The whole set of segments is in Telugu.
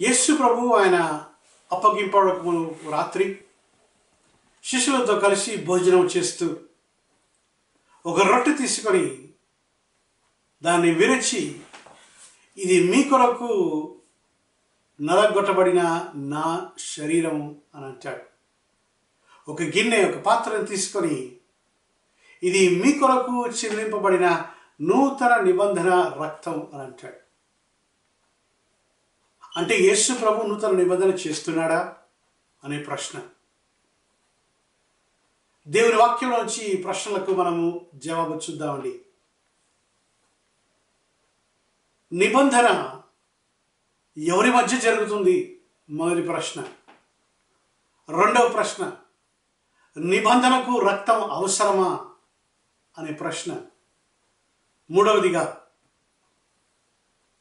యేసు ప్రభు ఆయన అప్పగింపడకు రాత్రి శిష్యులతో కలిసి భోజనం చేస్తూ ఒక రొట్టె తీసుకొని దాన్ని విరిచి ఇది మీ కొరకు నలగొట్టబడిన నా శరీరం అని అంటాడు. ఒక గిన్నె ఒక పాత్రను తీసుకొని ఇది మీ కొరకు చెల్లింపబడిన నూతన నిబంధన రక్తం అని అంటాడు. అంటే యేసు ప్రభు నూతన నిబంధన చేస్తున్నాడా అనే ప్రశ్న. దేవుని వాక్యంలోంచి ఈ ప్రశ్నలకు మనము జవాబు చూద్దామండి. నిబంధన ఎవరి మధ్య జరుగుతుంది? మొదటి ప్రశ్న. రెండవ ప్రశ్న. నిబంధనకు రక్తం అవసరమా? అనే ప్రశ్న. మూడవదిగా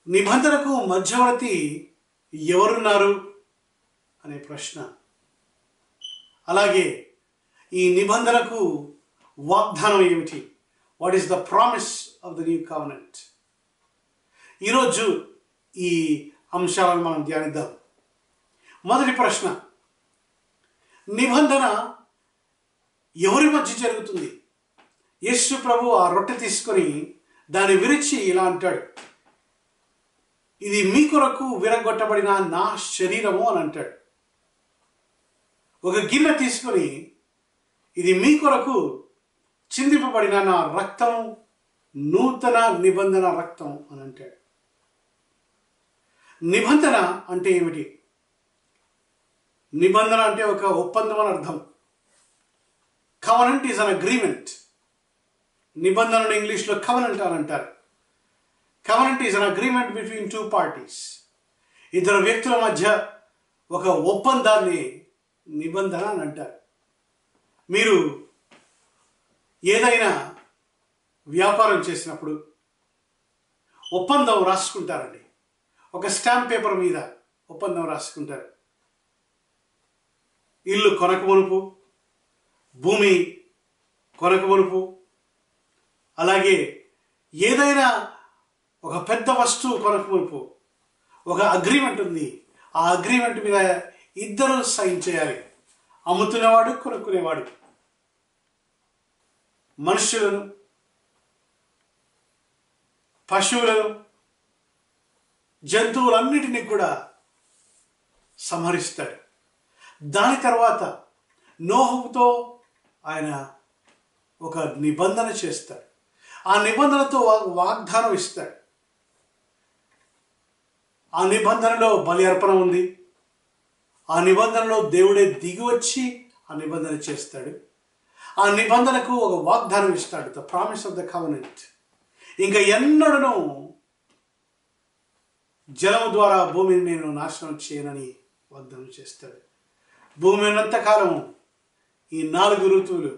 నిబంధనకు మధ్యవర్తి ఎవరున్నారు అనే ప్రశ్న. అలాగే ఈ నిబంధనకు వాగ్దానం ఏమిటి? What is the promise of the new covenant ఈరోజు ఈ అంశాలను మనం ధ్యానిద్దాం. మొదటి ప్రశ్న. నిబంధన ఎవరి మధ్య జరుగుతుంది? యేసు ప్రభు ఆ రొట్టె తీసుకొని దాన్ని విరిచి ఇలా అంటాడు. ఇది మీ కొరకు విరగొట్టబడిన నా శరీరము అని అంటాడు. ఒక గిన్నె తీసుకొని ఇది మీ కొరకు చిందింపబడిన నా రక్తం నూతన నిబంధన రక్తం అని అంటాడు. నిబంధన అంటే ఏమిటి? నిబంధన అంటే ఒక ఒప్పందం అని అర్థం. కవనెంట్ ఈజ్ అన్ అగ్రిమెంట్ నిబంధనను ఇంగ్లీష్లో కవనెంట్ అని అంటారు. Covenant is an agreement between two parties ఇద్దరు వ్యక్తుల మధ్య ఒక ఒప్పందాన్ని నిబంధన అని అంటారు. మీరు ఏదైనా వ్యాపారం చేసినప్పుడు ఒప్పందం రాసుకుంటారండి. ఒక స్టాంప్ పేపర్ మీద ఒప్పందం రాసుకుంటారు. ఇల్లు కొనక మునుపు భూమి కొనక మునుపు అలాగే ఏదైనా ఒక పెద్ద వస్తువు కొనక ఒక అగ్రిమెంట్ ఉంది. ఆ అగ్రిమెంట్ మీద ఇద్దరు సైన్ చేయాలి. అమ్ముతున్నవాడు కొనుక్కునేవాడు. మనుషులను పశువులను జంతువులన్నిటినీ కూడా సంహరిస్తాడు. దాని తర్వాత నోహుతో ఆయన ఒక నిబంధన చేస్తాడు. ఆ నిబంధనతో వా- వాగ్దానం ఇస్తాడు. ఆ నిబంధనలో బలి అర్పణ ఉంది. ఆ నిబంధనలో దేవుడే దిగి వచ్చి ఆ నిబంధన చేస్తాడు. ఆ నిబంధనకు ఒక వాగ్దానం ఇస్తాడు. The promise of the covenant ఇంకా ఎన్నడను జలం ద్వారా భూమిని నేను నాశనం చేయనని వాగ్దానం చేస్తాడు. భూమి ఉన్నంతకాలం ఈ నాలుగు ఋతువులు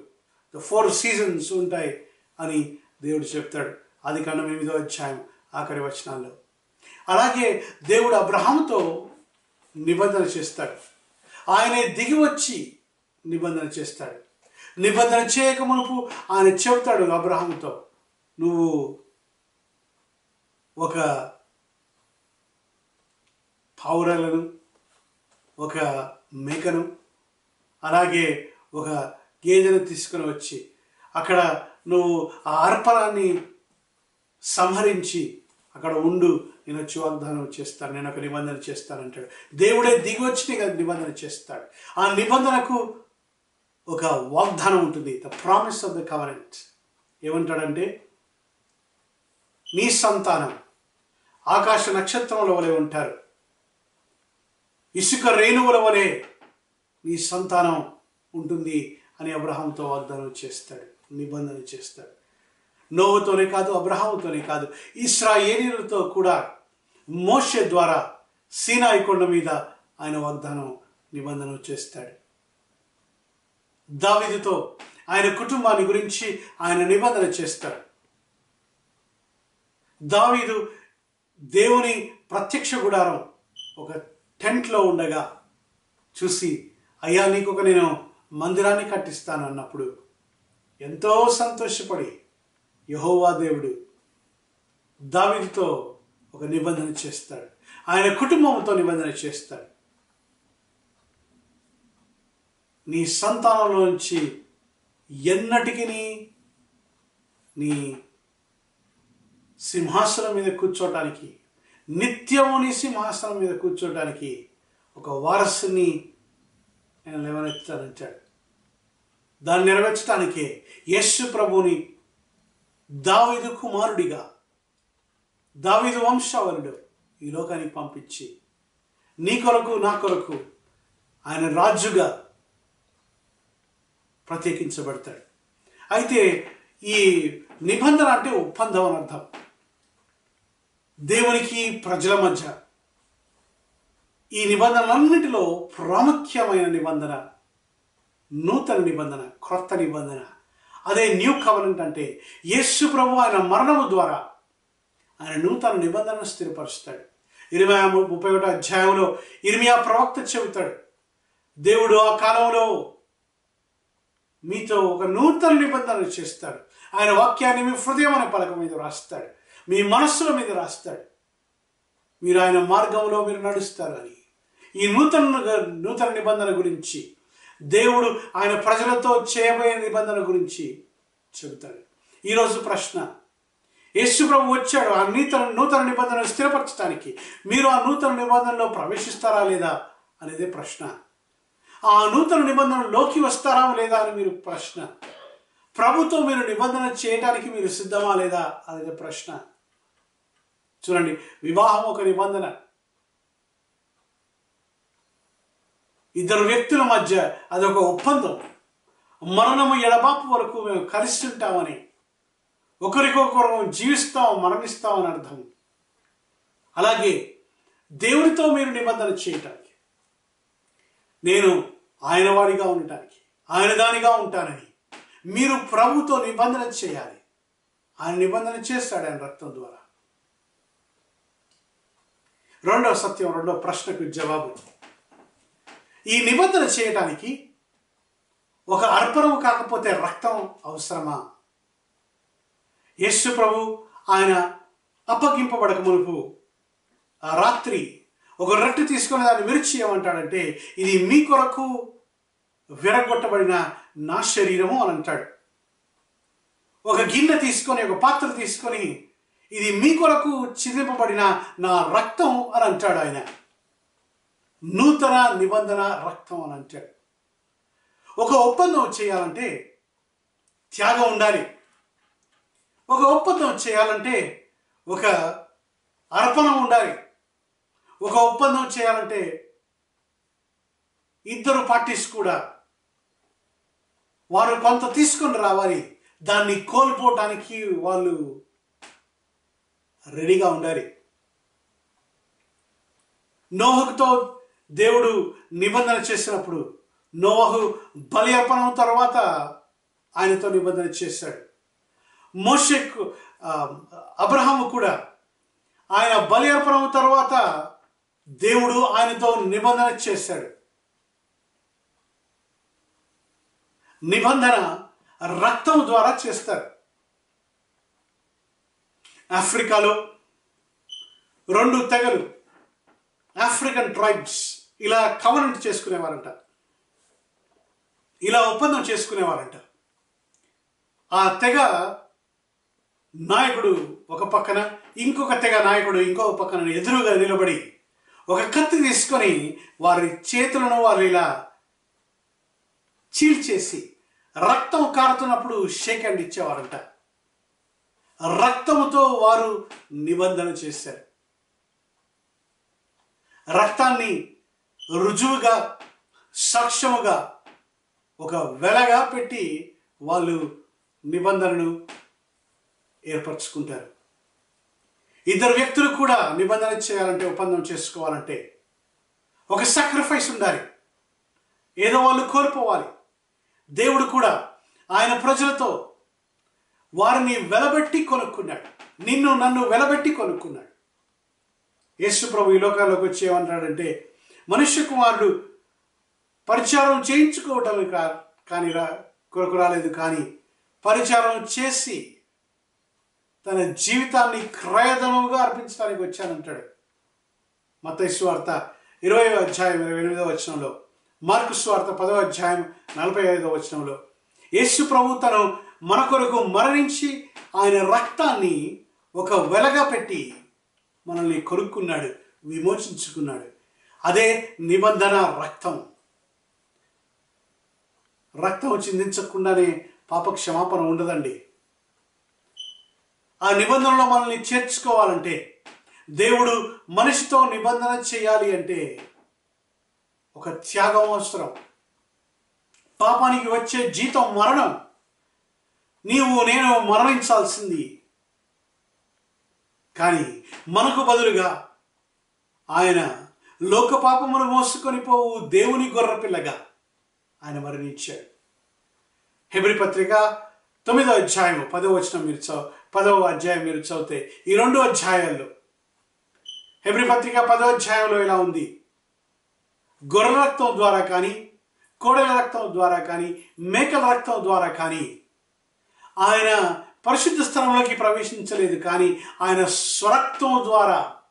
ద ఫోర్ సీజన్స్ ఉంటాయి అని దేవుడు చెప్తాడు. అది కన్నా ఎనిమిదో అధ్యాయం ఆఖరి వచనాల్లో. అలాగే దేవుడు అబ్రహాంతో నిబంధన చేస్తాడు. ఆయనే దిగి వచ్చి నిబంధన చేస్తాడు. నిబంధన చేయక మునుపు ఆయన చెబుతాడు అబ్రహాంతో నువ్వు ఒక పావురాలను ఒక మేకను అలాగే ఒక గేదెను తీసుకుని వచ్చి అక్కడ నువ్వు ఆ అర్పణాన్ని సంహరించి అక్కడ ఉండు నేను వచ్చి వాగ్దానం చేస్తాను నేను ఒక నిబంధన చేస్తానంటాడు. దేవుడే దిగి వచ్చి నీకు నిబంధన చేస్తాడు. ఆ నిబంధనకు ఒక వాగ్దానం ఉంటుంది the promise of the covenant ఏమంటాడంటే నీ సంతానం ఆకాశ నక్షత్రముల వలె ఉంటారు. ఇసుక రేణువుల వలె నీ సంతానం ఉంటుంది అని అబ్రహాంతో వాగ్దానం చేస్తాడు నిబంధన చేస్తాడు. నోవుతోనే కాదు అబ్రహాముతోనే కాదు ఇస్రాయేలీలతో కూడా మోషే ద్వారా సీనాయి కొండ మీద ఆయన వాగ్దానం నిబంధన చేస్తాడు. దావిదుతో ఆయన కుటుంబాన్ని గురించి ఆయన నిబంధన చేస్తాడు. దావీదు దేవుని ప్రత్యక్ష గుడారం ఒక టెంట్లో ఉండగా చూసి అయ్యా నీకు ఒక నేను మందిరాన్ని కట్టిస్తాను అన్నప్పుడు ఎంతో సంతోషపడి యహోవా దేవుడు దావిదితో ఒక నిబంధన చేస్తాడు. ఆయన కుటుంబంతో నిబంధన చేస్తాడు. నీ సంతానంలోంచి ఎన్నటికి నీ సింహాసనం మీద కూర్చోటానికి నిత్యము నీ సింహాసనం మీద కూర్చోటానికి ఒక వారసుని నేను లేవనెత్తానంటాడు దాన్ని నెరవేర్చడానికే యస్సు ప్రభుని దావీదు కుమారుడిగా దావీదు వంశావరుడు ఈ లోకానికి పంపించి నీ కొరకు నా కొరకు ఆయన రాజుగా ప్రత్యేకించబడతాడు. అయితే ఈ నిబంధన అంటే ఒప్పందం అని అర్థం. దేవునికి ప్రజల మధ్య ఈ నిబంధనలన్నిటిలో ప్రాముఖ్యమైన నిబంధన నూతన నిబంధన క్రొత్త నిబంధన అదే న్యూ కవనెంట్ అంటే యేసు ప్రభు ఆయన మరణము ద్వారా ఆయన నూతన నిబంధనను స్థిరపరుస్తాడు. ఇరవై ముప్పై ఒకటో అధ్యాయంలో ఇరిమియా ప్రవక్త చెబుతాడు దేవుడు ఆ కాలంలో మీతో ఒక నూతన నిబంధన చేస్తాడు. ఆయన వాక్యాన్ని మీ హృదయం అనే పలక మీద రాస్తాడు. మీ మనస్సుల మీద రాస్తాడు. మీరు ఆయన మార్గంలో మీరు నడుస్తారు అని ఈ నూతన నూతన నిబంధన గురించి దేవుడు ఆయన ప్రజలతో చేయబోయే నిబంధన గురించి చెబుతాడు. ఈరోజు ప్రశ్న. యేసు ప్రభు వచ్చాడు. ఆ నూతన నూతన నిబంధనను స్థిరపరచడానికి మీరు ఆ నూతన నిబంధనలో ప్రవేశిస్తారా లేదా అనేదే ప్రశ్న. ఆ నూతన నిబంధనలోకి వస్తారా లేదా అని మీరు ప్రశ్న. ప్రభుతో మీరు నిబంధన చేయడానికి మీరు సిద్ధమా లేదా అనేది ప్రశ్న. చూడండి వివాహం ఒక నిబంధన. ఇద్దరు వ్యక్తుల మధ్య అదొక ఒప్పందం. మరణము ఎడబాపు వరకు మేము కలిసి ఉంటామని ఒకరికొకరు జీవిస్తాం మరణిస్తామని అర్థం. అలాగే దేవునితో మీరు నిబంధన చేయటానికి. నేను ఆయన వాడిగా ఉండటానికి ఆయన దానిగా ఉంటానని మీరు ప్రభుతో నిబంధన చేయాలి. ఆయన నిబంధన చేస్తాడు ఆయన రక్తం ద్వారా. రెండవ సత్యం రెండవ ప్రశ్నకు జవాబు. ఈ నిబంధన చేయటానికి ఒక అర్పణం కాకపోతే రక్తం అవసరమా? యేసు ప్రభు ఆయన అప్పగింపబడక మునుపు ఆ రాత్రి ఒక రొట్టె తీసుకొని దాన్ని విరిచి ఏమంటాడంటే ఇది మీ కొరకు విరగొట్టబడిన నా శరీరము అని అంటాడు. ఒక గిన్నె తీసుకొని ఒక పాత్ర తీసుకొని ఇది మీ కొరకు చిదింపబడిన నా రక్తం అని అంటాడు ఆయన. నూతన నిబంధన రక్తం అని అంటాడు ఒక ఒప్పందం చేయాలంటే త్యాగం ఉండాలి. ఒక ఒప్పందం చేయాలంటే ఒక అర్పణ ఉండాలి. ఒక ఒప్పందం చేయాలంటే ఇద్దరు పార్టీస్ కూడా వారు కొంత తీసుకొని రావాలి. దాన్ని కోల్పోవటానికి వాళ్ళు రెడీగా ఉండాలి. నోహకుతో దేవుడు నిబంధన చేసినప్పుడు నోహు బలి అర్పణం తర్వాత ఆయనతో నిబంధన చేశాడు. మోషకు అబ్రహాము కూడా ఆయన బలి అర్పణం తర్వాత దేవుడు ఆయనతో నిబంధన చేశాడు. నిబంధన రక్తం ద్వారా చేస్తారు. ఆఫ్రికాలో రెండు తెగలు ఆఫ్రికన్ ట్రైబ్స్ ఇలా కవనెంట్ చేసుకునేవారంట. ఇలా ఒప్పందం చేసుకునేవారంట. ఆ తెగ నాయకుడు ఒక పక్కన ఇంకొక తెగ నాయకుడు ఇంకొక పక్కన ఎదురుగా నిలబడి ఒక కత్తి తీసుకొని వారి చేతులను వారు ఇలా చీల్చేసి రక్తం కారుతున్నప్పుడు షేక్ హ్యాండ్ ఇచ్చేవారంట. రక్తముతో వారు నిబంధన చేశారు. రక్తాన్ని రుజువుగా సాక్ష్యముగా ఒక వెలగా పెట్టి వాళ్ళు నిబంధనను ఏర్పరచుకుంటారు. ఇద్దరు వ్యక్తులు కూడా నిబంధన చేయాలంటే ఒప్పందం చేసుకోవాలంటే ఒక సాక్రిఫైస్ ఉండాలి. ఏదో వాళ్ళు కోల్పోవాలి. దేవుడు కూడా ఆయన ప్రజలతో వారిని వెలబెట్టి కొనుక్కున్నాడు. నిన్ను నన్ను వెలబెట్టి కొనుక్కున్నాడు. యేసు ప్రభు ఈ లోకాల్లోకి వచ్చి ఏమంటాడంటే మనుష్య కుమారుడు పరిచారం చేయించుకోవటం కా కానీ రా కొరకు రాలేదు కానీ పరిచారం చేసి తన జీవితాన్ని క్రయధనముగా అర్పించడానికి వచ్చానంటాడు. మత్తయి ఇరవై అధ్యాయం ఇరవై ఎనిమిదో వచనంలో మార్కు స్వార్త పదవ అధ్యాయం నలభై ఐదో వచనంలో యేసు ప్రభు తను మన కొరకు మరణించి ఆయన రక్తాన్ని ఒక వెలగా పెట్టి మనల్ని కొనుక్కున్నాడు విమోచించుకున్నాడు. అదే నిబంధన రక్తం. రక్తం చిందించకుండానే పాప క్షమాపణ ఉండదండి. ఆ నిబంధనలో మనల్ని చేర్చుకోవాలంటే దేవుడు మనిషితో నిబంధన చేయాలి అంటే ఒక త్యాగం అవసరం. పాపానికి వచ్చే జీతం మరణం. నీవు నేను మరణించాల్సింది. కానీ మనకు బదులుగా ఆయన లోక పాపమును మోసుకొని పోవు దేవుని గొర్రెపిల్లగా ఆయన మరణించాడు హెబ్రి పత్రిక తొమ్మిదో అధ్యాయం పదవ వచనం మీరు చదువు పదవ అధ్యాయం మీరు చదివితే ఈ రెండు అధ్యాయాల్లో హెబ్రి పత్రిక పదో అధ్యాయంలో ఇలా ఉంది? గొర్రెల రక్తం ద్వారా కానీ కోడల రక్తం ద్వారా కానీ మేకల రక్తం ద్వారా కానీ ఆయన పరిశుద్ధ స్థలంలోకి ప్రవేశించలేదు కానీ ఆయన స్వరక్తం ద్వారా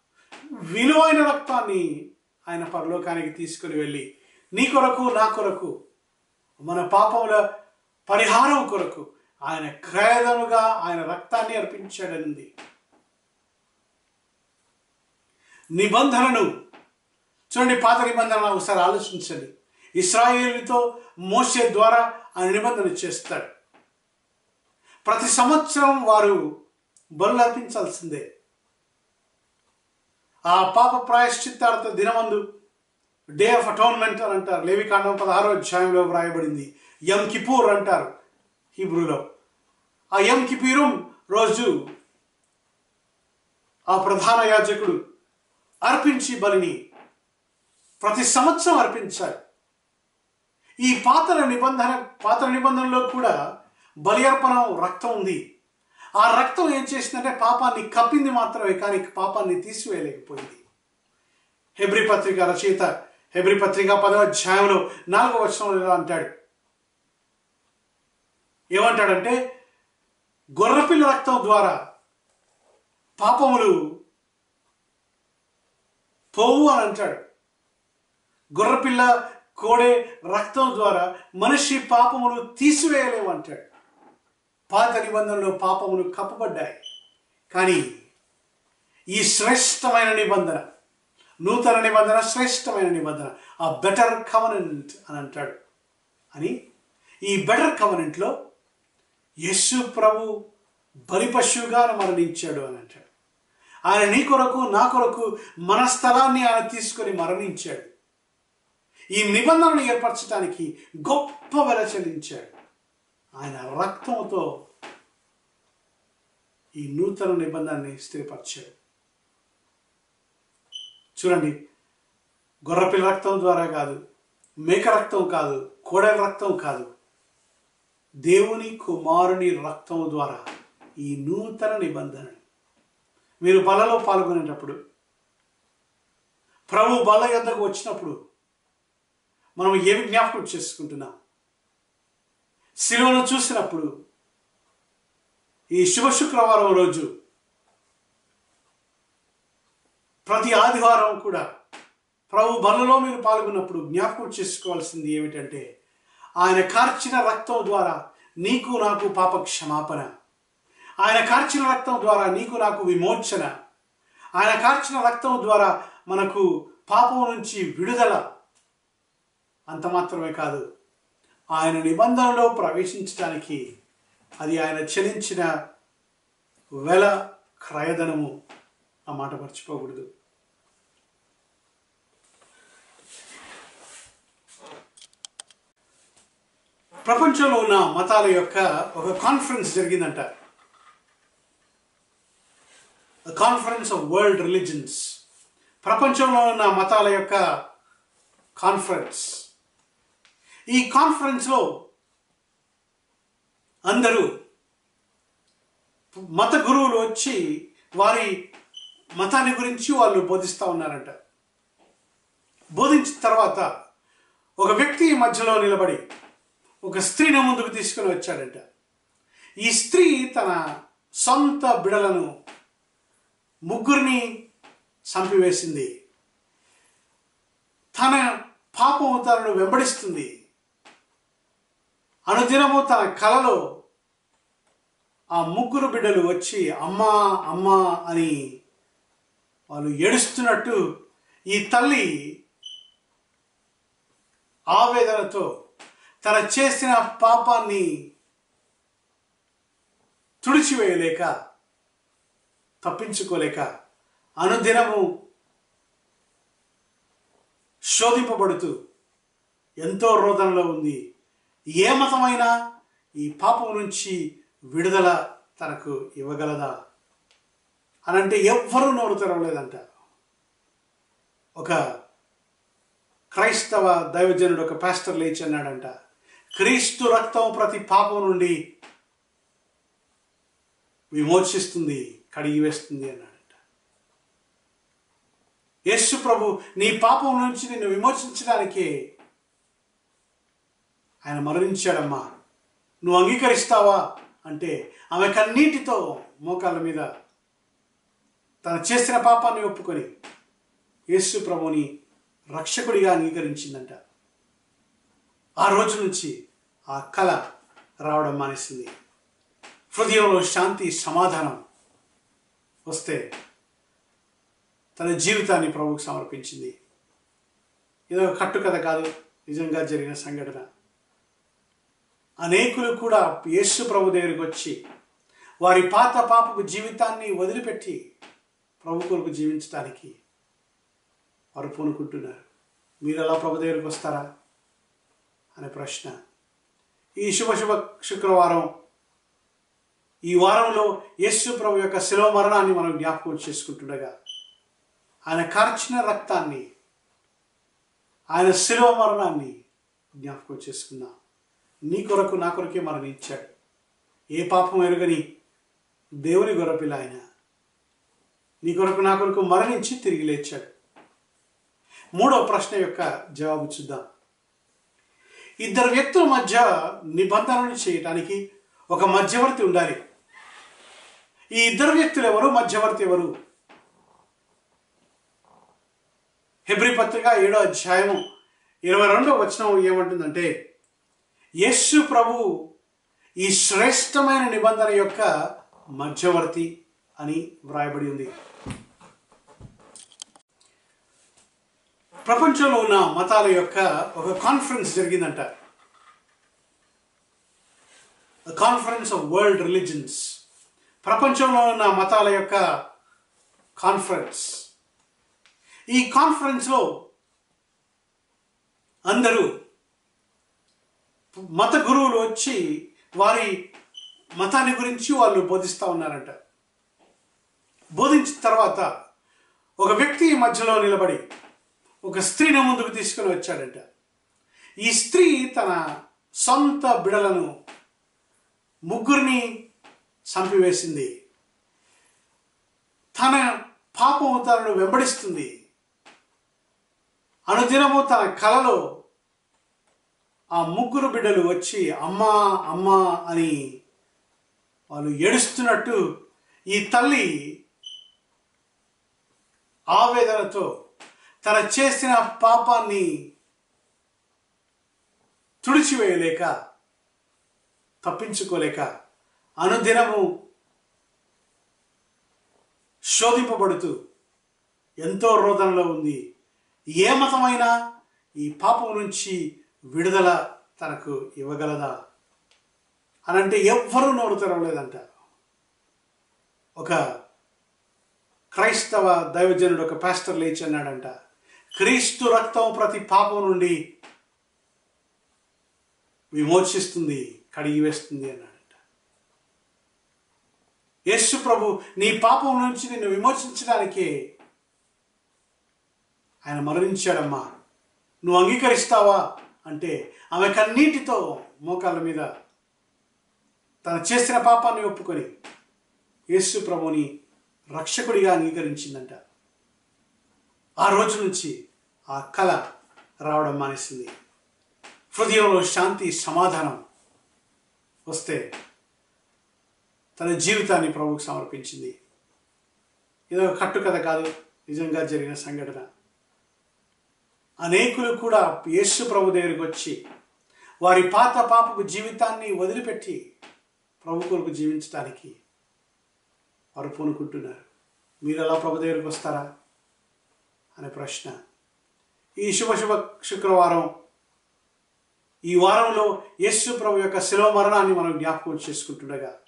విలువైన రక్తాన్ని ఆయన పరలోకానికి తీసుకుని వెళ్ళి నీ కొరకు నా కొరకు మన పాపముల పరిహారం కొరకు ఆయన క్రయదనుగా ఆయన రక్తాన్ని అర్పించాడనింది. నిబంధనను చూడండి పాత నిబంధన ఒకసారి ఆలోచించండి. ఇస్రాయేలీతో మోసే ద్వారా ఆయన నిబంధన చేస్తాడు. ప్రతి సంవత్సరం వారు బలు అర్పించాల్సిందే. ఆ పాప ప్రాయశ్చిత్తార్థ దినమందు డే ఆఫ్ అటోన్మెంట్ అని అంటారు. లేవికాండం పదహారో అధ్యాయంలో వ్రాయబడింది. ఎం కిపూర్ అంటారు హీబ్రూలో. ఆ ఎం కిపీరం రోజు ఆ ప్రధాన యాజకుడు అర్పించి బలిని ప్రతి సంవత్సరం అర్పించాలి. ఈ పాత్ర నిబంధన పాత్ర నిబంధనలో కూడా బలి అర్పణం రక్తం ఉంది. ఆ రక్తం ఏం చేసిందంటే పాపాన్ని కప్పింది మాత్రమే కానీ పాపాన్ని తీసివేయలేకపోయింది. హెబ్రి పత్రిక రచయిత హెబ్రి పత్రిక పదవ అధ్యాయంలో నాలుగవ వచనంలో ఇలా అంటాడు? ఏమంటాడంటే గొర్రెపిల్ల రక్తం ద్వారా పాపములు పోవు అని అంటాడు. గొర్రెపిల్ల కోడే రక్తం ద్వారా మనిషి పాపములు తీసివేయలేవు అంటాడు. పాత నిబంధనలో పాపములు కప్పబడ్డాయి. కానీ ఈ శ్రేష్టమైన నిబంధన నూతన నిబంధన శ్రేష్టమైన నిబంధన ఆ బెటర్ కవనెంట్ అని అంటాడు. అని ఈ బెటర్ కవనెంట్లో యస్సు ప్రభు బలిపశువుగా మరణించాడు అని అంటాడు. ఆయన నీ కొరకు నా కొరకు మన స్థలాన్ని ఆయన తీసుకొని మరణించాడు. ఈ నిబంధనను ఏర్పరచడానికి గొప్ప వెల చెల్లించాడు. ఆయన రక్తంతో ఈ నూతన నిబంధనని స్థిరపరిచాడు. చూడండి గొర్రెపిల్ల రక్తం ద్వారా కాదు మేక రక్తం కాదు కోడల రక్తం కాదు దేవుని కుమారుని రక్తం ద్వారా ఈ నూతన నిబంధన మీరు బలలో పాల్గొనేటప్పుడు ప్రభు బల యొద్దకు వచ్చినప్పుడు మనం ఏమి జ్ఞాపకం చేసుకుంటున్నాం? శిలువను చూసినప్పుడు ఈ శుభ శుక్రవారం రోజు ప్రతి ఆదివారం కూడా ప్రభు బలలో మీరు పాల్గొన్నప్పుడు జ్ఞాపకం చేసుకోవాల్సింది ఏమిటంటే ఆయన కార్చిన రక్తం ద్వారా నీకు నాకు పాప క్షమాపణ ఆయన కార్చిన రక్తం ద్వారా నీకు నాకు విమోచన. ఆయన కార్చిన రక్తం ద్వారా మనకు పాపం నుంచి విడుదల. అంత మాత్రమే కాదు ఆయన నిబంధనలో ప్రవేశించడానికి అది ఆయన చెల్లించిన వెల క్రయధనము ఆ మాట మర్చిపోకూడదు. ప్రపంచంలో ఉన్న మతాల యొక్క ఒక కాన్ఫరెన్స్ జరిగిందంట. కాన్ఫరెన్స్ ఆఫ్ వరల్డ్ రిలీజన్స్ ప్రపంచంలో ఉన్న మతాల యొక్క కాన్ఫరెన్స్ ఈ కాన్ఫరెన్స్లో అందరూ మత గురువులు వచ్చి వారి మతాన్ని గురించి వాళ్ళు బోధిస్తూ ఉన్నారంట. బోధించిన తర్వాత ఒక వ్యక్తి మధ్యలో నిలబడి ఒక స్త్రీని ముందుకు తీసుకుని వచ్చాడంట. ఈ స్త్రీ తన సొంత బిడలను ముగ్గురిని చంపివేసింది. తన పాపం తనను వెంబడిస్తుంది. అనుదినము తన కలలో ఆ ముగ్గురు బిడ్డలు వచ్చి అమ్మా అమ్మా అని వాళ్ళు ఏడుస్తున్నట్టు ఈ తల్లి ఆవేదనతో తన చేసిన పాపాన్ని తుడిచివేయలేక తప్పించుకోలేక అనుదినము శోధింపబడుతూ ఎంతో రోదనలో ఉంది. ఏ మతమైనా ఈ పాపం నుంచి విడుదల తనకు ఇవ్వగలదా? అనంటే ఎవ్వరూ నోరు తెరవలేదంట. ఒక క్రైస్తవ దైవజనుడు ఒక పాస్టర్ లేచి అన్నాడంట క్రీస్తు రక్తం ప్రతి పాపం నుండి విమోచిస్తుంది కడిగి వేస్తుంది అన్నాడంట. యేసు ప్రభు నీ పాపం నుంచి నిన్ను విమోచించడానికే ఆయన మరణించాడమ్మా. నువ్వు అంగీకరిస్తావా? అంటే ఆమె కన్నీటితో మోకాళ్ళ మీద తను చేసిన పాపాన్ని ఒప్పుకొని యేసు ప్రభుని రక్షకుడిగా అంగీకరించిందంట. ఆ రోజు నుంచి ఆ కళ రావడం మానేసింది. హృదయంలో శాంతి సమాధానం వస్తే తన జీవితాన్ని ప్రభువుకు సమర్పించింది. ఇదొక కట్టుకథ కాదు నిజంగా జరిగిన సంఘటన. అనేకులు కూడా యేసు ప్రభు దగ్గరికి వచ్చి వారి పాత పాపపు జీవితాన్ని వదిలిపెట్టి ప్రభు కొరకు జీవించడానికి వారు పూనుకుంటున్నారు. మీరు ఎలా ప్రభు దగ్గరికి వస్తారా? అనే ప్రశ్న. ఈ శుభ శుభ శుక్రవారం ఈ వారంలో యేసు ప్రభు యొక్క శిలవ మరణాన్ని మనం జ్ఞాపకం చేసుకుంటుండగా ఆయన కార్చిన రక్తాన్ని ఆయన శిలువ మరణాన్ని జ్ఞాపకం చేసుకుందాం. నీ కొరకు నా కొరకే మరణించాడు ఏ పాపం ఎరుగని దేవుని గొర్రెపిల్ల ఆయన. నీ కొరకు నా కొరకు మరణించి తిరిగి లేచాడు. మూడో ప్రశ్న యొక్క జవాబు చూద్దాం. ఇద్దరు వ్యక్తుల మధ్య నిబంధనలు చేయటానికి ఒక మధ్యవర్తి ఉండాలి. ఈ ఇద్దరు వ్యక్తులు ఎవరు? మధ్యవర్తి ఎవరు? హెబ్రి పత్రిక ఏడో అధ్యాయము ఇరవై రెండో వచనం ఏమంటుందంటే యస్సు ప్రభు ఈ శ్రేష్టమైన నిబంధన యొక్క మధ్యవర్తి అని వ్రాయబడి ఉంది. ప్రపంచంలో ఉన్న మతాల యొక్క ఒక కాన్ఫరెన్స్ జరిగిందంట. కాన్ఫరెన్స్ ఆఫ్ వరల్డ్ రిలీజన్స్ ప్రపంచంలో ఉన్న మతాల యొక్క కాన్ఫరెన్స్ ఈ కాన్ఫరెన్స్లో అందరూ మత గురువులు వచ్చి వారి మతాన్ని గురించి వాళ్ళు బోధిస్తూ ఉన్నారంట. బోధించిన తర్వాత ఒక వ్యక్తి మధ్యలో నిలబడి ఒక స్త్రీని ముందుకు తీసుకుని వచ్చాడంట. ఈ స్త్రీ తన సొంత బిడలను ముగ్గురిని చంపివేసింది. తన పాపము తనను వెంబడిస్తుంది. అనుదినము తన కలలో ఆ ముగ్గురు బిడ్డలు వచ్చి అమ్మా అమ్మా అని వాళ్ళు ఏడుస్తున్నట్టు ఈ తల్లి ఆవేదనతో తన చేసిన పాపాన్ని తుడిచివేయలేక తప్పించుకోలేక అనుదినము శోధింపబడుతూ ఎంతో రోదనలో ఉంది. ఏ మతమైనా ఈ పాపం నుంచి విడుదల తనకు ఇవ్వగలదా? అనంటే ఎవ్వరూ నోరు తెరవలేదంట. ఒక క్రైస్తవ దైవజనుడు ఒక పాస్టర్ లేచి అన్నాడంట క్రీస్తు రక్తం ప్రతి పాపం నుండి విమోచిస్తుంది కడిగి వేస్తుంది అన్నాడంట. యేసు ప్రభు నీ పాపం నుంచి నిన్ను విమోచించడానికే ఆయన మరణించాడమ్మా. నువ్వు అంగీకరిస్తావా? అంటే ఆమె కన్నీటితో మోకాళ్ళ మీద తను చేసిన పాపాన్ని ఒప్పుకొని యేసు ప్రభుని రక్షకుడిగా అంగీకరించిందంట. ఆ రోజు నుంచి ఆ కళ రావడం మానేసింది. హృదయంలో శాంతి సమాధానం వస్తే తన జీవితాన్ని ప్రభువుకు సమర్పించింది. ఇదో కట్టుకథ కాదు నిజంగా జరిగిన సంఘటన. అనేకులు కూడా యేసు ప్రభు దగ్గరికి వచ్చి వారి పాత పాపపు జీవితాన్ని వదిలిపెట్టి ప్రభు కొరకు జీవించడానికి వారు పూనుకుంటున్నారు. మీరు ఎలా ప్రభు దగ్గరికి వస్తారా? అనే ప్రశ్న. ఈ శుభ శుభ శుక్రవారం ఈ వారంలో యేసు ప్రభు యొక్క శిలవ మరణాన్ని మనం జ్ఞాపకం చేసుకుంటుండగా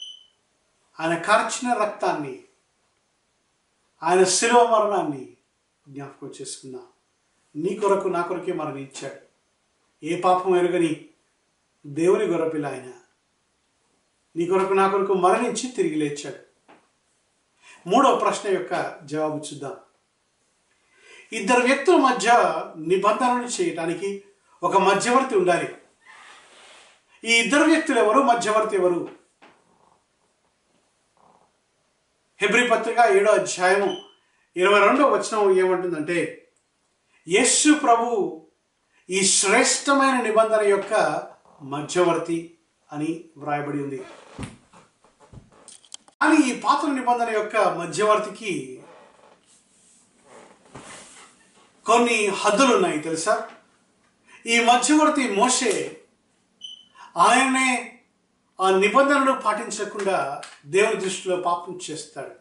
ఆయన కార్చిన రక్తాన్ని ఆయన శిలువ మరణాన్ని జ్ఞాపకం చేసుకుందాం. నీ కొరకు నా కొరకే మరణించాడు ఏ పాపం ఎరుగని దేవుని గొర్రపిల్ల ఆయన. నీ కొరకు నా కొరకు మరణించి తిరిగి లేచాడు. మూడవ ప్రశ్న యొక్క జవాబు చూద్దాం. ఇద్దరు వ్యక్తుల మధ్య నిబంధనలు చేయటానికి ఒక మధ్యవర్తి ఉండాలి. ఈ ఇద్దరు వ్యక్తులు ఎవరు? మధ్యవర్తి ఎవరు? హెబ్రి పత్రిక ఏడో అధ్యాయము ఇరవై రెండో వచనం ఏమంటుందంటే యస్సు ప్రభు ఈ శ్రేష్టమైన నిబంధన యొక్క మధ్యవర్తి అని వ్రాయబడి ఉంది. కానీ ఈ పాత్ర నిబంధన యొక్క మధ్యవర్తికి కొన్ని హద్దులు ఉన్నాయి తెలుసా? ఈ మధ్యవర్తి మోసే ఆయనే ఆ నిబంధనలు పాటించకుండా దేవుని దృష్టిలో పాపం చేస్తాడు.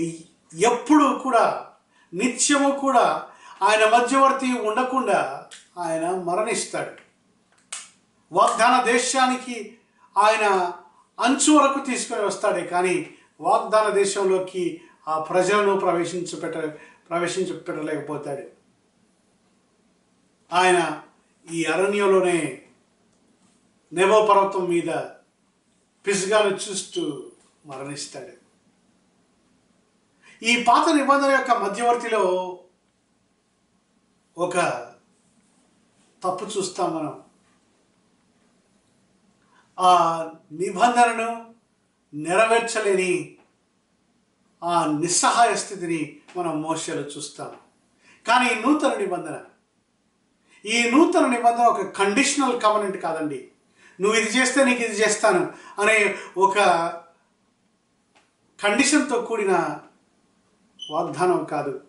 ఎప్పుడూ ఎప్పుడు కూడా నిత్యము కూడా ఆయన మధ్యవర్తి ఉండకుండా ఆయన మరణిస్తాడు. వాగ్దాన దేశానికి ఆయన అంచు వరకు తీసుకొని వస్తాడే కానీ వాగ్దాన దేశంలోకి ఆ ప్రజలను ప్రవేశించపెట్ట ప్రవేశించపెట్టలేకపోతాడు ఆయన ఈ అరణ్యంలోనే నెబో పర్వతం మీద పిసుగాను చూస్తూ మరణిస్తాడు. ఈ పాత నిబంధన యొక్క మధ్యవర్తిలో ఒక తప్పు చూస్తాం మనం. ఆ నిబంధనను నెరవేర్చలేని ఆ నిస్సహాయ స్థితిని మనం మోసలో చూస్తాం. కానీ ఈ నూతన నిబంధన ఈ నూతన నిబంధన ఒక కండిషనల్ కమనెంట్ కాదండి. నువ్వు ఇది చేస్తే నీకు ఇది చేస్తాను అనే ఒక కండిషన్తో కూడిన వాగ్దానం కాదు.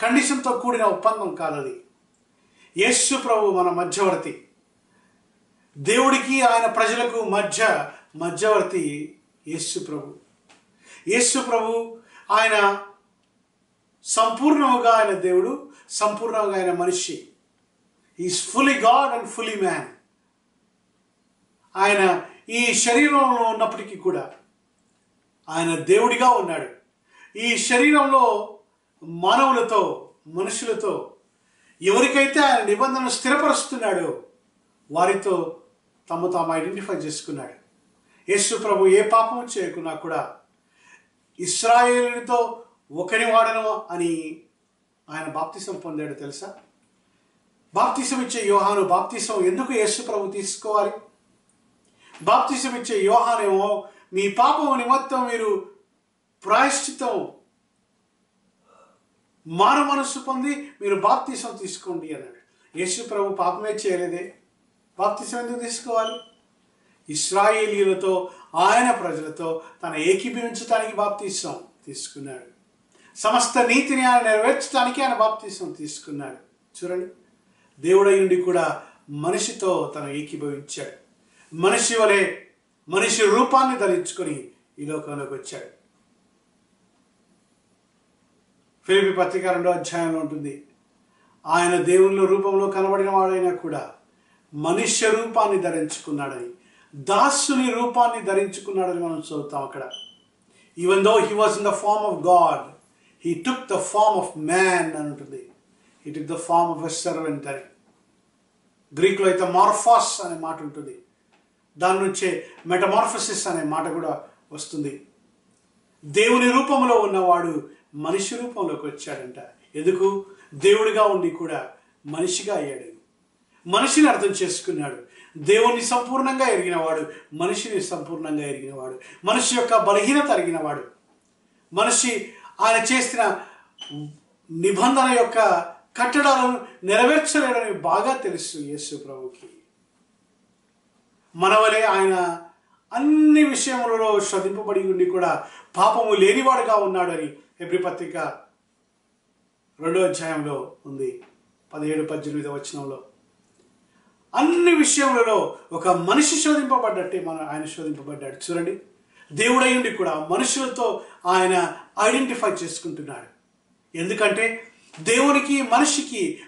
కండిషన్తో కూడిన ఒప్పందం కాదది. యేసు ప్రభు మన మధ్యవర్తి. దేవుడికి ఆయన ప్రజలకు మధ్య మధ్యవర్తి యేసు ప్రభు. యేసు ప్రభు ఆయన సంపూర్ణముగా ఆయన దేవుడు సంపూర్ణంగా ఆయన మనిషి. Is fully God and fully man ఆయన ఈ శరీరంలో ఉన్నప్పటికీ కూడా ఆయన దేవుడిగా ఉన్నాడు. ఈ శరీరంలో మానవులతో మనుషులతో ఎవరికైతే ఆయన నిబంధనలు స్థిరపరుస్తున్నాడో వారితో తమ తాము ఐడెంటిఫై చేసుకున్నాడు. యేసు ప్రభు ఏ పాపం చేయకున్నా కూడా ఇస్రాయేలుతో ఒకని వాడను అని ఆయన బాప్తిసం పొందాడు తెలుసా? బాప్తిసం ఇచ్చే యోహాను బాప్తిసం ఎందుకు యేసు ప్రభు తీసుకోవాలి? బాప్తిసం ఇచ్చే యోహానేమో మీ పాపం నిమిత్తం మీరు ప్రాయశ్చితం మారు మనస్సు పొంది మీరు బాప్తీసం తీసుకోండి అన్నాడు. యేసు ప్రభు పాపమే చేయలేదే. బాప్తీసం ఎందుకు తీసుకోవాలి? ఇస్రాయేలీలతో ఆయన ప్రజలతో తన ఏకీభవించడానికి బాప్తీసం తీసుకున్నాడు. సమస్త నీతిని ఆయన నెరవేర్చడానికి ఆయన బాప్తీసం తీసుకున్నాడు. చూడండి దేవుడయుండి కూడా మనిషితో తను ఏకీభవించాడు. మనిషి వలె మనిషి రూపాన్ని ధరించుకొని ఈ లోకంలోకి వచ్చాడు. ఫిలిపి పత్రిక రెండో అధ్యాయంలో ఉంటుంది. ఆయన దేవుళ్ళ రూపంలో కనబడిన వాడైనా కూడా మనుష్య రూపాన్ని ధరించుకున్నాడని దాసుని రూపాన్ని ధరించుకున్నాడని మనం చదువుతాం అక్కడ. Even though he was in the form of God he took the form of man అని ఉంటుంది. He took the form of a servant అని. గ్రీక్లో అయితే మార్ఫాస్ అనే మాట ఉంటుంది. దాని నుంచే మెటమార్ఫసిస్ అనే మాట కూడా వస్తుంది. దేవుని రూపంలో ఉన్నవాడు మనిషి రూపంలోకి వచ్చాడంట. ఎందుకు? దేవుడిగా ఉండి కూడా మనిషిగా అయ్యాడు. మనిషిని అర్థం చేసుకున్నాడు. దేవుణ్ణి సంపూర్ణంగా ఎరిగినవాడు మనిషిని సంపూర్ణంగా ఎరిగినవాడు మనిషి యొక్క బలహీనత ఎరిగినవాడు మనిషి ఆయన చేసిన నిబంధన యొక్క కట్టడాలను నెరవేర్చలేడని బాగా తెలుసు యేసు ప్రభుకి. మనవలే ఆయన అన్ని విషయములలో శ్రదింపబడి ఉండి కూడా పాపము లేనివాడుగా ఉన్నాడని హెబ్రి పత్రిక రెండో అధ్యాయంలో ఉంది. పదిహేడు పద్దెనిమిది వచనంలో. అన్ని విషయములలో ఒక మనిషి శోధింపబడ్డట్టే మన ఆయన శోధింపబడ్డాడు. చూడండి. దేవుడై ఉండి కూడా మనుషులతో ఆయన ఐడెంటిఫై చేసుకుంటున్నాడు. ఎందుకంటే దేవునికి మనిషికి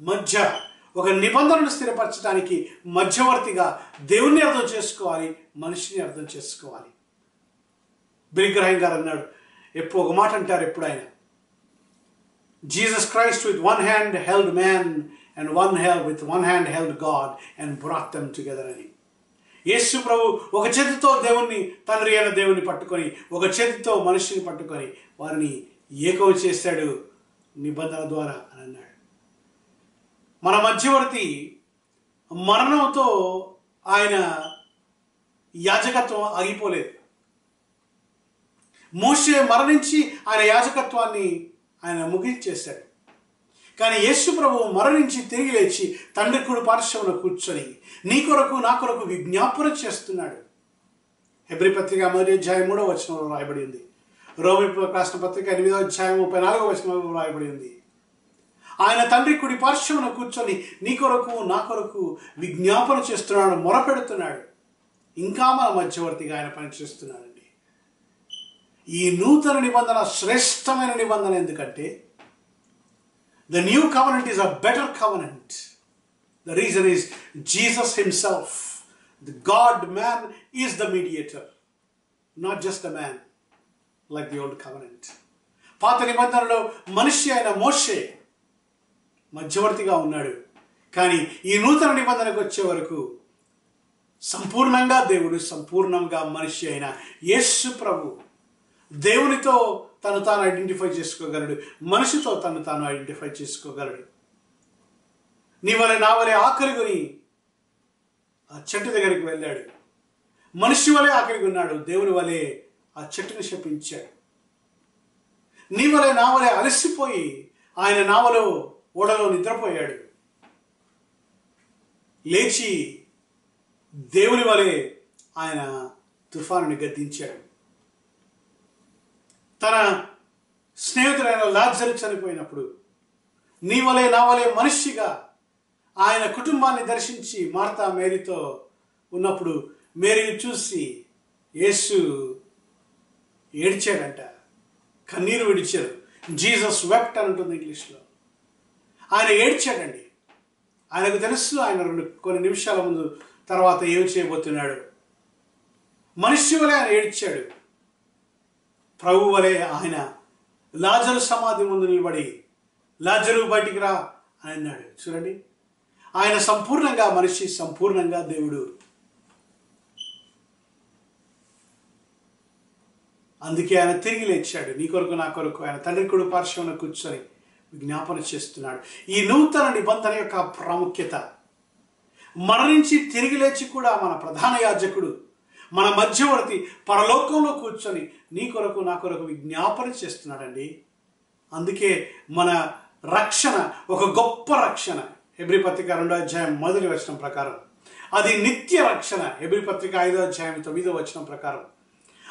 మధ్య ఒక నిబంధనను స్థిరపరచడానికి మధ్యవర్తిగా దేవుణ్ణి అర్థం చేసుకోవాలి మనిషిని అర్థం చేసుకోవాలి. బిగ్రహం గారు అన్నాడు ఎప్పుడు ఒక మాట అంటారు ఎప్పుడు ఆయన? Jesus Christ with one hand held man and one held with one hand held God and brought them together అని. యేసు ప్రభు ఒక చేతితో దేవుణ్ణి తండ్రి అయిన దేవుని పట్టుకొని ఒక చేతితో మనిషిని పట్టుకొని వారిని ఏకం చేశాడు నిబంధన ద్వారా అని అన్నాడు. మన మధ్యవర్తి మరణంతో ఆయన యాజకత్వం ఆగిపోలేదు. మోషే మరణించి ఆయన యాజకత్వాన్ని ఆయన ముగించేశాడు. కానీ యేసు ప్రభు మరణించి తిరిగి లేచి తండ్రి కుడి పార్శ్వమున కూర్చొని నీ కొరకు నా కొరకు విజ్ఞాపన చేస్తున్నాడు. హెబ్రి పత్రిక మొదటి అధ్యాయం మూడో వచనంలో రాయబడి ఉంది. రోమి రాసిన పత్రిక ఎనిమిదో అధ్యాయం ముప్పై నాలుగో వచనంలో రాయబడి ఉంది. ఆయన తండ్రి కుడి పార్శ్వమున కూర్చొని నీ కొరకు నా కొరకు విజ్ఞాపన చేస్తున్నాడు మొరపెడుతున్నాడు. ఇంకా మన మధ్యవర్తిగా ఆయన పనిచేస్తున్నాడు ఈ నూతన నిబంధన శ్రేష్టమైన నిబంధన ఎందుకంటే the new covenant is a better covenant the reason is Jesus himself the God man is the mediator not just the man like the old covenant పాత నిబంధనలో మనిషి అయిన మోషే మధ్యవర్తిగా ఉన్నాడు. కానీ ఈ నూతన నిబంధనకు వచ్చే వరకు సంపూర్ణంగా దేవుడు సంపూర్ణంగా మనిషి అయిన యేసు ప్రభు దేవునితో తను తాను ఐడెంటిఫై చేసుకోగలడు. మనిషితో తను తాను ఐడెంటిఫై చేసుకోగలడు. నీ వలె నా వలె ఆకలి కొని ఆ చెట్టు దగ్గరికి వెళ్ళాడు. మనిషి వలె ఆకలిగా ఉన్నాడు దేవుని వలె ఆ చెట్టుని శపించాడు. నీ వలె నా వలె అలసిపోయి ఆయన నావలో ఓడలో నిద్రపోయాడు. లేచి దేవుని వలె ఆయన తుఫానుని గద్దించాడు. తన స్నేహితుడైన లాజరు చనిపోయినప్పుడు నీ వలే నా వలే మనిషిగా ఆయన కుటుంబాన్ని దర్శించి మార్తా మేరీతో ఉన్నప్పుడు మేరీని చూసి యేసు ఏడ్చాడంట. కన్నీరు విడిచారు. జీసస్ వెప్ట్ అని ఉంటుంది ఇంగ్లీష్లో. ఆయన ఏడ్చాడండి. ఆయనకు తెలుసు ఆయన రెండు కొన్ని నిమిషాల ముందు తర్వాత ఏం చేయబోతున్నాడు. మనిషి వలె ఆయన ఏడ్చాడు. ప్రభు వలె ఆయన లాజరు సమాధి ముందు నిలబడి లాజరు బయటికి రా అని అన్నాడు. చూడండి. ఆయన సంపూర్ణంగా మనిషి సంపూర్ణంగా దేవుడు. అందుకే ఆయన తిరిగి లేచాడు. నీ కొరకు నా కొరకు ఆయన తండ్రి కొడు పార్శ్వంలో కూర్చొని జ్ఞాపన చేస్తున్నాడు. ఈ నూతన నిబంధన యొక్క ప్రాముఖ్యత. మరణించి తిరిగి లేచి కూడా మన ప్రధాన యాజకుడు మన మధ్యవర్తి పరలోకంలో కూర్చొని నీ కొరకు నా కొరకు విజ్ఞాపన చేస్తున్నాడండి. అందుకే మన రక్షణ ఒక గొప్ప రక్షణ. ఎబ్రి పత్రిక రెండో అధ్యాయం మొదటి వచనం ప్రకారం. అది నిత్య రక్షణ. ఎబ్రి పత్రిక ఐదో అధ్యాయం తొమ్మిదో వచనం ప్రకారం.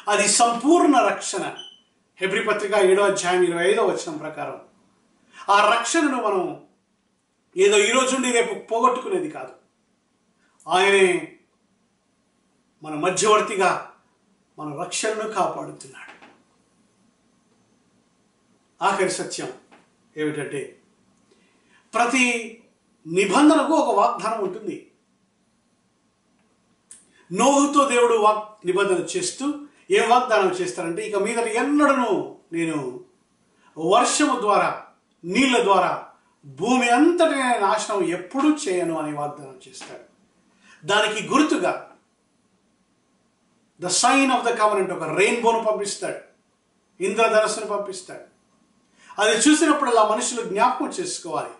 అది సంపూర్ణ రక్షణ. హెబ్రి పత్రిక ఏడో అధ్యాయం ఇరవై ఐదో వచనం ప్రకారం. ఆ రక్షణను మనం ఏదో ఈరోజు నుండి రేపు పోగొట్టుకునేది కాదు. ఆయనే మన మధ్యవర్తిగా మన రక్షణను కాపాడుతున్నాడు. ఆఖరి సత్యం ఏమిటంటే ప్రతి నిబంధనకు ఒక వాగ్దానం ఉంటుంది. నోహుతో దేవుడు వాగ్ నిబంధన చేస్తూ ఏ వాగ్దానం చేస్తారంటే ఇక మీద ఎన్నడను నేను వర్షము ద్వారా నీళ్ళ ద్వారా భూమి అంతటి నాశనం ఎప్పుడూ చేయను అని వాగ్దానం చేస్తాడు. దానికి గుర్తుగా the sign of the covenant ఒక రెయిన్బోను పంపిస్తాడు. ఇంద్రధనస్సును పంపిస్తాడు. అది చూసినప్పుడల్లా మనుషులు జ్ఞాపకం చేసుకోవాలి.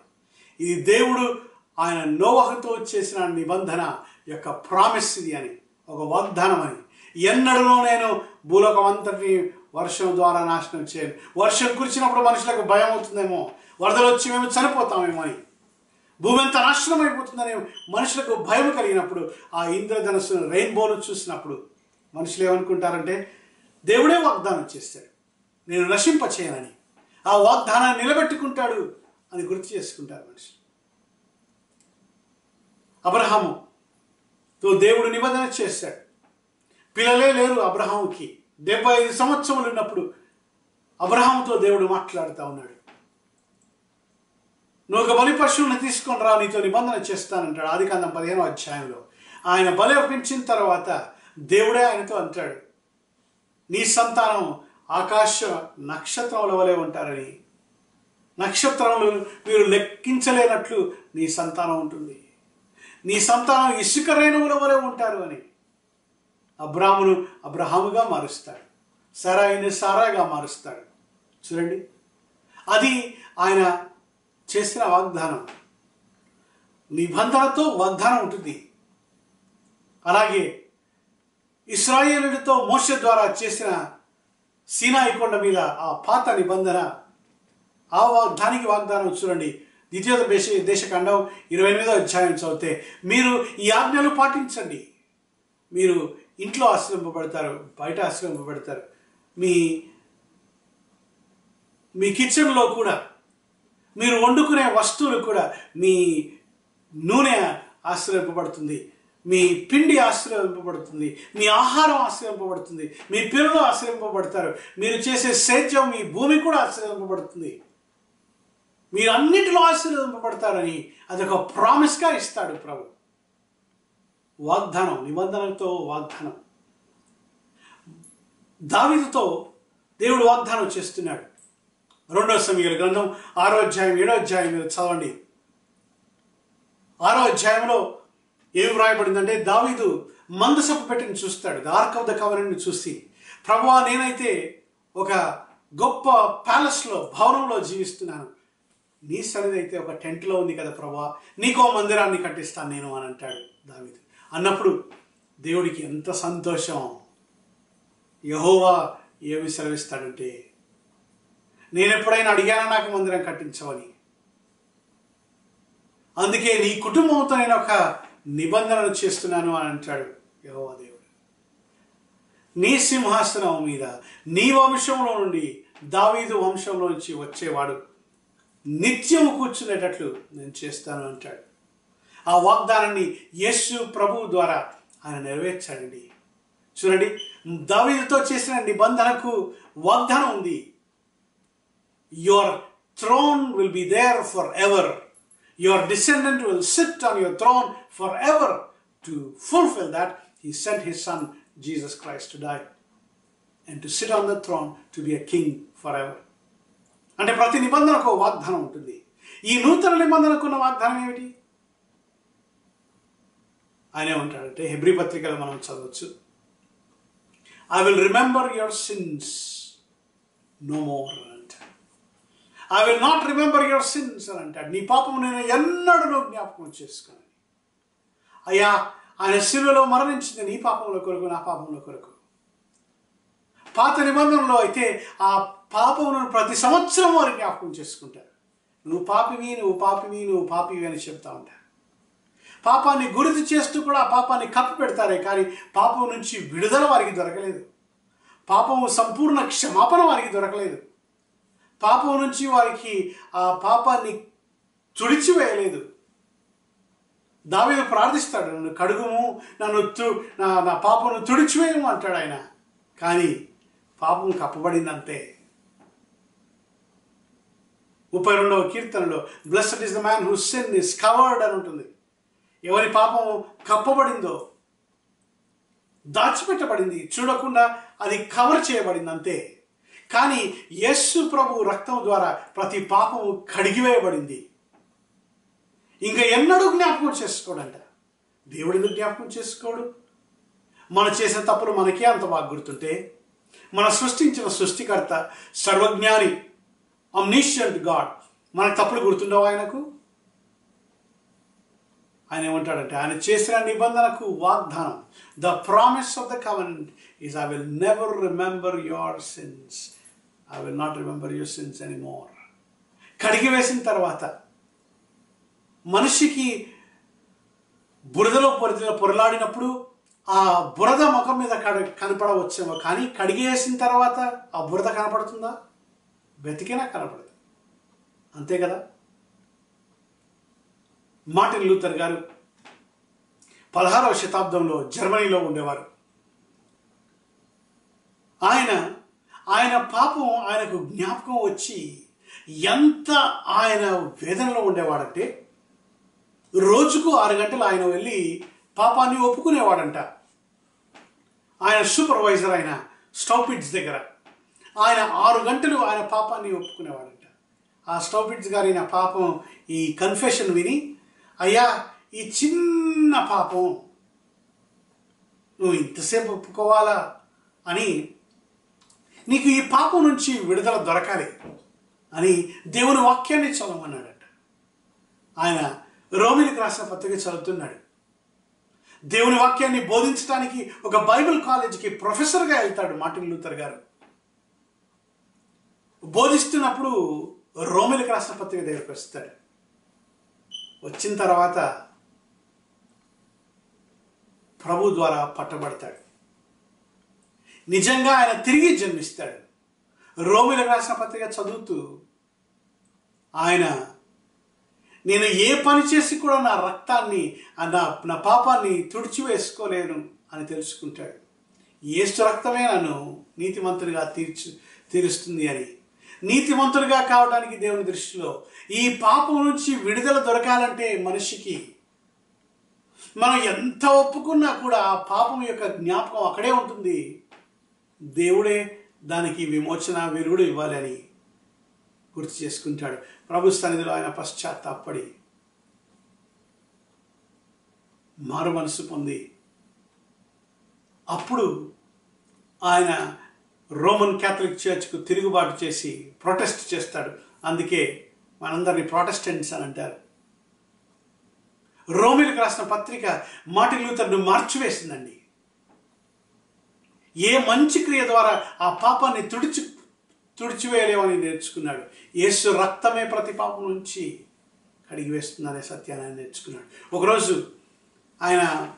ఇది దేవుడు ఆయన నోవహతో చేసిన నిబంధన యొక్క ప్రామిస్ ఇది అని ఒక వాగ్దానం అని. ఎన్నడూ నేను భూలోకం అంతటిని వర్షం ద్వారా నాశనం చేయను వర్షం కురిచినప్పుడు మనుషులకు భయం అవుతుందేమో వరదలు వచ్చి మేము చనిపోతామేమో అని. భూమి అంతా నాశనం అయిపోతుందని మనుషులకు భయం కలిగినప్పుడు ఆ ఇంద్రధనస్సు రెయిన్బోను చూసినప్పుడు మనుషులు ఏమనుకుంటారంటే దేవుడే వాగ్దానం చేస్తాడు. నేను నశింప చేయనని ఆ వాగ్దానాన్ని నిలబెట్టుకుంటాడు అని గుర్తు చేసుకుంటారు మనుషులు. అబ్రహాముతో దేవుడు నిబంధన చేశాడు పిల్లలే లేరు అబ్రహాముకి. డెబ్బై ఐదు సంవత్సరములు ఉన్నప్పుడు అబ్రహాముతో దేవుడు మాట్లాడుతూ ఉన్నాడు. నువ్వు ఒక బలి పశువుని తీసుకొని రా నీతో నిబంధన చేస్తానంటాడు. ఆది కాండం పదిహేనో అధ్యాయంలో. ఆయన బలి అర్పించిన తర్వాత దేవుడే ఆయనతో అంటాడు నీ సంతానం ఆకాశ నక్షత్రముల వలె ఉంటారని. నక్షత్రములు మీరు లెక్కించలేనట్లు నీ సంతానం ఉంటుంది. నీ సంతానం ఇసుక రేణువుల వలె ఉంటారు అని. అబ్రాహ్మును అబ్రహాముగా మారుస్తాడు సరాయిని సారాగా మారుస్తాడు. చూడండి అది ఆయన చేసిన వాగ్దానం. నిబంధనతో వాగ్దానం ఉంటుంది. అలాగే ఇస్రాయేలుడితో మోస ద్వారా చేసిన సీనాయి కొండ మీద ఆ పాత నిబంధన ఆ వాగ్ దానికి వాగ్దానం చూడండి. ద్వితీయ దేశ దేశకాండం ఇరవై ఎనిమిదో అధ్యాయం చదివితే మీరు ఈ ఆజ్ఞలు పాటించండి. మీరు ఇంట్లో ఆశ్రయింపబడతారు బయట ఆశ్రయింపబడతారు. మీ మీ కిచెన్లో కూడా మీరు వండుకునే వస్తువులు కూడా మీ నూనె ఆశ్రయింపబడుతుంది. మీ పిండి ఆశ్రయింపబడుతుంది మీ ఆహారం ఆశ్రయింపబడుతుంది మీ పిల్లలు ఆశ్రయింపబడతారు మీరు చేసే సేద్యం మీ భూమి కూడా ఆశ్రయింపబడుతుంది. మీరు అన్నిటిలో ఆశీర్వదింపబడతారని అదొక ప్రామిస్గా ఇస్తాడు ప్రభు. వాగ్దానం నిబంధనలతో వాగ్దానం. దావిదుతో దేవుడు వాగ్దానం చేస్తున్నాడు. రెండో సమయాల గ్రంథం ఆరో అధ్యాయం ఏడో అధ్యాయం మీద చదవండి. ఆరో అధ్యాయంలో ఏం వ్రాయబడిందంటే దావీదు మందసపు పెట్టిని చూస్తాడు. ద ఆర్క్ ఆఫ్ ద కవరెంట్ని చూసి ప్రభువా నేనైతే ఒక గొప్ప ప్యాలెస్లో భవనంలో జీవిస్తున్నాను. నీ సన్నిధి అయితే ఒక టెంట్లో ఉంది కదా ప్రభా నీకో మందిరాన్ని కట్టిస్తాను నేను అని అంటాడు దావీదు. అన్నప్పుడు దేవుడికి ఎంత సంతోషం. యహోవా ఏమి సెలవిస్తాడంటే నేను ఎప్పుడైనా అడిగానా నాకు మందిరం కట్టించవని అందుకే నీ కుటుంబంతో నేను ఒక నిబంధనలు చేస్తున్నాను అని అంటాడు యహోవా దేవుడు. నీ సింహాసనం మీద నీ వంశంలో నుండి దావీదు వంశంలో నుంచి వచ్చేవాడు. నిత్యము కూర్చునేటట్లు నేను చేస్తాను అంటాడు. ఆ వాగ్దానాన్ని యేసు ప్రభు ద్వారా ఆయన నెరవేర్చాడండి. చూడండి దావీదుతో చేసిన నిబంధనకు వాగ్దానం ఉంది. Your throne will be there for ever your descendant will sit on your throne for ever to fulfil that he sent his son Jesus Christ to die and to sit on the throne to be a king for ever అంటే ప్రతి నిబంధనకు ఓ వాగ్దానం ఉంటుంది ఈ నూతన నిబంధనకు ఉన్న వాగ్దానం ఏమిటి ఆయన ఏమంటాడంటే హెబ్రి పత్రికలో మనం చదవచ్చు I will remember your sins no more అని అంటాడు I will not remember your sins అని అంటాడు. నీ పాపం నేను ఎన్నడూ జ్ఞాపకం చేసుకోను. అయ్యా ఆయన శిలువలో మరణించింది నీ పాపముల కొరకు నా పాపముల కొరకు. పాత నిబంధనలో అయితే ఆ పాపమును ప్రతి సంవత్సరం వారు జ్ఞాపకం చేసుకుంటారు. నువ్వు పాపివి నువ్వు పాపివి నువ్వు పాపివి అని చెప్తా ఉంటారు. పాపాన్ని గుర్తు చేస్తూ కూడా ఆ పాపాన్ని కప్పి పెడతారే కానీ పాపం నుంచి విడుదల వారికి దొరకలేదు. పాపము సంపూర్ణ క్షమాపణ వారికి దొరకలేదు. పాపం నుంచి వారికి ఆ పాపాన్ని తుడిచివేయలేదు. దావీదు ప్రార్థిస్తాడు నన్ను కడుగుము నన్ను తు నా నా పాపను తుడిచివేయము అంటాడు ఆయన. కానీ పాపం కప్పబడిందంతే. ముప్పై రెండవ కీర్తనలో blessed is the man who sin is covered అని ఉంటుంది. ఎవరి పాపం కప్పబడిందో దాచిపెట్టబడింది చూడకుండా అది కవర్ చేయబడింది అంతే కానీ యేసు ప్రభు రక్తం ద్వారా ప్రతి పాపము కడిగివేయబడింది. ఇంకా ఎన్నడూ జ్ఞాపకం చేసుకోడంట. దేవుడు ఎందుకు జ్ఞాపకం చేసుకోడు? మనం చేసిన తప్పులు మనకే అంత బాగా గుర్తుంటే మన సృష్టించిన సృష్టికర్త సర్వజ్ఞాని అమ్నీషియంట్ గాడ్ మనకు తప్పులు గుర్తుండవు ఆయనకు? ఆయన ఏమంటాడంటే ఆయన చేసిన నిబంధనకు వాగ్దానం the promise of the covenant is I will never remember your sins I will not remember your sins any more కడిగి వేసిన తర్వాత మనిషికి బురదలో పొరద పొరలాడినప్పుడు ఆ బురద ముఖం మీద కడ కనపడవచ్చేమో కానీ కడిగేసిన తర్వాత ఆ బురద కనపడుతుందా? వెతికినా కనపడదు. అంతే కదా? మార్టిన్ లూథర్ గారు పదహారవ శతాబ్దంలో జర్మనీలో ఉండేవారు. ఆయన ఆయన పాపం ఆయనకు జ్ఞాపకం వచ్చి ఎంత ఆయన వేదనలో ఉండేవాడంటే రోజుకు ఆరు గంటలు ఆయన వెళ్ళి పాపాన్ని ఒప్పుకునేవాడంట. ఆయన సూపర్వైజర్ ఆయన స్టౌపిడ్స్ దగ్గర. ఆయన ఆరు గంటలు ఆయన పాపాన్ని ఒప్పుకునేవాడంట. ఆ స్టౌపిడ్స్ గారి నా పాపం ఈ కన్ఫెషన్ విని అయ్యా ఈ చిన్న పాపం నువ్వు ఇంతసేపు ఒప్పుకోవాలా? అని నీకు ఈ పాపం నుంచి విడుదల దొరకాలి అని దేవుని వాక్యాన్ని చదవమన్నాడట. ఆయన రోమిలకు రాసిన పత్రిక చదువుతున్నాడు. దేవుని వాక్యాన్ని బోధించడానికి ఒక బైబిల్ కాలేజీకి ప్రొఫెసర్గా వెళ్తాడు మార్టిన్ లూథర్ గారు. బోధిస్తున్నప్పుడు రోమిలకు రాసిన పత్రిక దగ్గరికి వస్తాడు. వచ్చిన తర్వాత ప్రభు ద్వారా పట్టబడతాడు. నిజంగా ఆయన తిరిగి జన్మిస్తాడు. రోమిలకు రాసిన పత్రిక చదువుతూ ఆయన నేను ఏ పని చేసి కూడా నా రక్తాన్ని ఆ నా నా పాపాన్ని తుడిచివేసుకోలేను అని తెలుసుకుంటాడు. ఏసు రక్తమే నన్ను నీతిమంతుడిగా తీర్చు తీరుస్తుంది అని. నీతిమంతుడిగా కావడానికి దేవుని దృష్టిలో ఈ పాపం నుంచి విడుదల దొరకాలంటే మనిషికి మనం ఎంత ఒప్పుకున్నా కూడా ఆ పాపం యొక్క జ్ఞాపకం అక్కడే ఉంటుంది. దేవుడే దానికి విమోచన వెలుగుడు ఇవ్వాలని గుర్తు చేసుకుంటాడు. ప్రభు సన్నిధిలో ఆయన పశ్చాత్తాపడి మారు మనసు పొంది అప్పుడు ఆయన రోమన్ క్యాథలిక్ చర్చ్కు తిరుగుబాటు చేసి ప్రొటెస్ట్ చేస్తాడు. అందుకే మనందరినీ ప్రొటెస్టెంట్స్ అని అంటారు. రోమిలకు రాసిన పత్రిక మార్టిన్ లూథర్ను మార్చివేసిందండి. ఏ మంచి క్రియ ద్వారా ఆ పాపాన్ని తుడిచి తుడిచివేయలేమని నేర్చుకున్నాడు. యేసు రక్తమే ప్రతి పాపం నుంచి కడిగి వేస్తుందనే సత్యాన్ని ఆయన నేర్చుకున్నాడు. ఒకరోజు ఆయన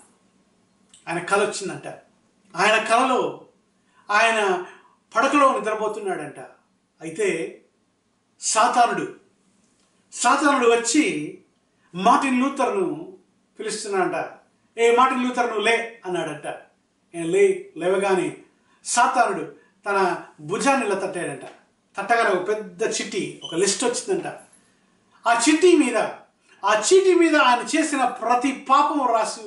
ఆయన కళ వచ్చిందంట. ఆయన కళలో ఆయన పడకలో నిద్రపోతున్నాడంట. అయితే సాతానుడు సాతానుడు వచ్చి మార్టిన్ లూథర్ను పిలుస్తున్నాడంట. ఏ మార్టిన్ లూథర్ను లే అన్నాడంట. లే లేవగానే సాతానుడు తన భుజాన్ని ఇలా తట్టాడంట. తట్టగానే ఒక పెద్ద చిట్టి ఒక లిస్ట్ వచ్చిందంట. ఆ చిట్టి మీద ఆ చీటి మీద ఆయన చేసిన ప్రతి పాపం రాసి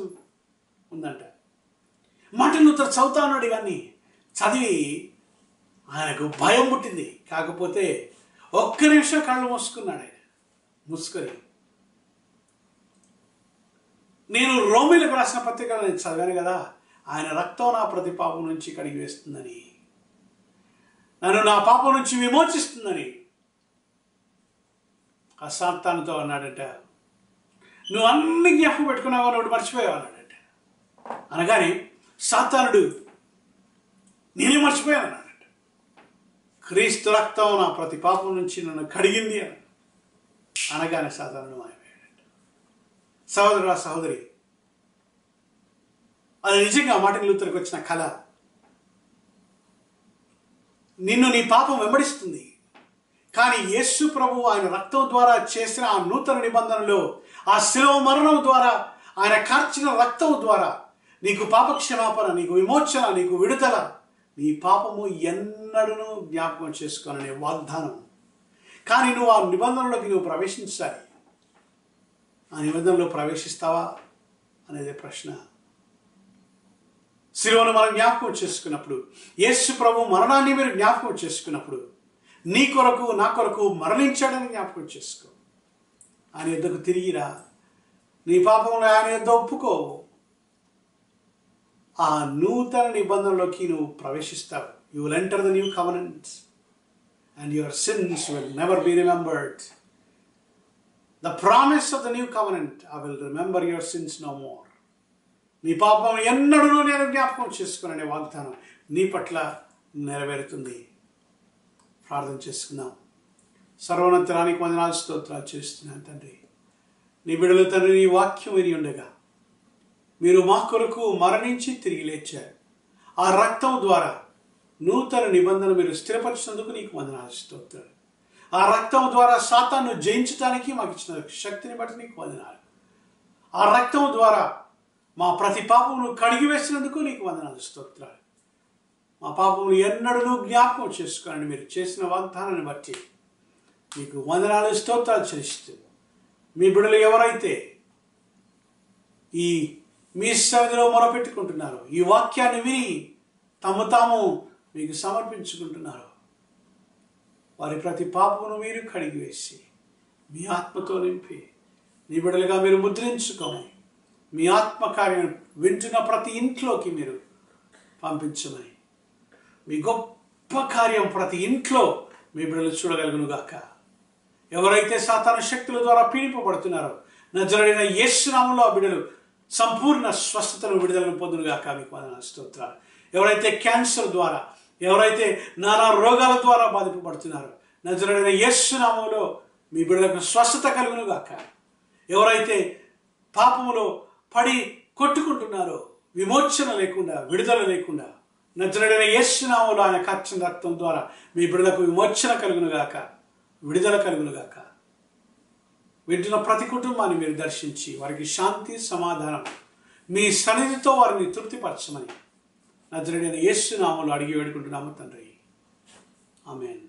ఉందంట. మార్టిన్ లూథర్ చదువుతానుడు ఇవన్నీ. చదివి ఆయనకు భయం పుట్టింది. కాకపోతే ఒక్క నిమిషం కళ్ళు మూసుకున్నాడు ఆయన. మూసుకొని నేను రోమిలకు రాసిన పత్రికలు నేను చదివాను కదా. ఆయన రక్తం నా ప్రతి పాపం నుంచి కడిగి వేస్తుందని. నన్ను నా పాపం నుంచి విమోచిస్తుందని. అశాంతానితో అన్నాడంట నువ్వు అన్ని జ్ఞాపకం పెట్టుకున్నావు? నువ్వు మర్చిపోయావు? అన్నాడంట. అనగానే సాతానుడు నేనే మర్చిపోయాను అన్నాడంట. క్రీస్తు రక్తం నా ప్రతి పాపం నుంచి నన్ను కడిగింది అని అనగానే సాతానుడు మాయమయ్యాడంట సహోదరుడా సహోదరి అది నిజంగా మార్టిన్ లూథర్కి వచ్చిన కళ నిన్ను నీ పాపం వెంబడిస్తుంది. కానీ యేసు ప్రభు ఆయన రక్తం ద్వారా చేసిన ఆ నూతన నిబంధనలో ఆ శిలవ మరణం ద్వారా ఆయన కార్చిన రక్తం ద్వారా నీకు పాప క్షమాపణ నీకు విమోచన నీకు విడుదల నీ పాపము ఎన్నడూ జ్ఞాపకం చేసుకోననే వాగ్దానం. కానీ నువ్వు ఆ నిబంధనలోకి నువ్వు ప్రవేశించాలి. ఆ నిబంధనలో ప్రవేశిస్తావా? అనేది ప్రశ్న. శిలువను మనం జ్ఞాపకం చేసుకున్నప్పుడు యేసు ప్రభు మరణాన్ని మీరు జ్ఞాపకం చేసుకున్నప్పుడు నీ కొరకు నా కొరకు మరణించాడని జ్ఞాపకం చేసుకో. ఆయన యుద్ధకు తిరిగిరా నీ పాపంలో ఆయన యుద్ధ ఒప్పుకో ఆ నూతన నిబంధనలోకి నువ్వు ప్రవేశిస్తావు. You will enter the new covenants and your sins will never be remembered the promise of the new covenant I will remember your sins no more నీ పాపం ఎన్నడూ నేను జ్ఞాపకం చేసుకునే వాగ్దానం నీ పట్ల నెరవేరుతుంది. ప్రార్థన చేసుకుందాం. సర్వనంతరానికి వందనాలు స్తోత్రాలు చేస్తున్నాను తండ్రి. నీ బిడలు తండ్రి నీ వాక్యం విని ఉండగా మీరు మా కొరకు మరణించి తిరిగి లేచారు. ఆ రక్తం ద్వారా నూతన నిబంధన మీరు స్థిరపరిచినందుకు నీకు వందనాలు స్తోత్రాలు. ఆ రక్తం ద్వారా సాతాను జయించడానికి మాకు ఇచ్చిన శక్తిని బట్టి నీకు వందనాలు. ఆ రక్తం ద్వారా మా ప్రతి పాపమును కడిగి వేసినందుకు నీకు వందనాలు స్తోత్రాలు. మా పాపములు ఎన్నడూ జ్ఞాపకం చేసుకోండి మీరు చేసిన వాగ్దానాన్ని బట్టి మీకు వందనాలు స్తోత్రాలు చెల్లిస్తూ మీ బిడ్డలు ఎవరైతే ఈ మీ సవిధిలో మొరపెట్టుకుంటున్నారు ఈ వాక్యాన్ని విని తమ తాము మీకు సమర్పించుకుంటున్నారు వారి ప్రతి పాపమును మీరు కడిగి వేసి మీ ఆత్మతో నింపి నీ బిడ్డలుగా మీరు ముద్రించుకోమని మీ ఆత్మకార్యం వింటున్న ప్రతి ఇంట్లోకి మీరు పంపించమని. మీ గొప్ప కార్యం ప్రతి ఇంట్లో మీ బిడ్డలు చూడగలుగునుగాక. ఎవరైతే సాతాన శక్తుల ద్వారా పీడింపబడుతున్నారో నజరడిన యేసునామంలో ఆ బిడ్డలు సంపూర్ణ స్వస్థతను విడుదలను పొందునుగాక మీకు వందనాలు స్తోత్రాలు. ఎవరైతే క్యాన్సర్ ద్వారా ఎవరైతే నానా రోగాల ద్వారా బాధింపబడుతున్నారో నజరడిన యేసునామంలో మీ బిడ్డలకు స్వస్థత కలుగునుగాక. ఎవరైతే పాపములో పడి కొట్టుకుంటున్నారో. విమోచన లేకుండా విడుదల లేకుండా. నజ్రడైన యేసునామంలో ఆయన కచ్చిన రక్తం ద్వారా మీ బిడ్డలకు విమోచన కలుగునుగాక విడుదల కలుగునుగాక వింటున్న ప్రతి కుటుంబాన్ని మీరు దర్శించి వారికి శాంతి సమాధానం. మీ సన్నిధితో వారిని తృప్తిపరచమని నజ్రడైన యేసునామంలో అడిగి వేడుకుంటున్నాము తండ్రి. ఆమెన్.